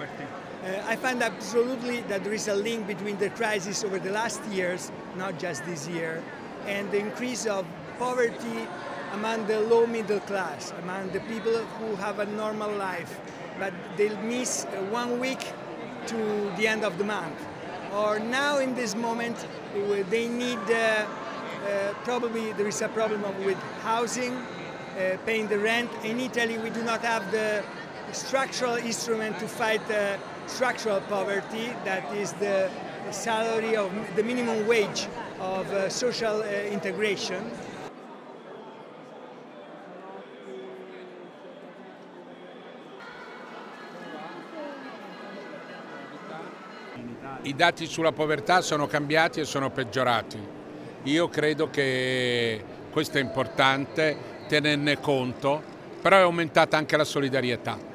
poverty? Uh, I find absolutely that there is a link between the crisis over the last years, not just this year, and the increase of poverty among the low middle class, among the people who have a normal life, but they'll miss uh, one week to the end of the month. Or now in this moment, uh, they need, uh, uh, probably there is a problem with housing, uh, paying the rent. In Italy, we do not have the structural instrument to fight uh, structural poverty, that is the salary of the minimum wage of uh, social uh, integration. I dati sulla povertà sono cambiati e sono peggiorati. Io credo che questo è importante tenerne conto, però è aumentata anche la solidarietà.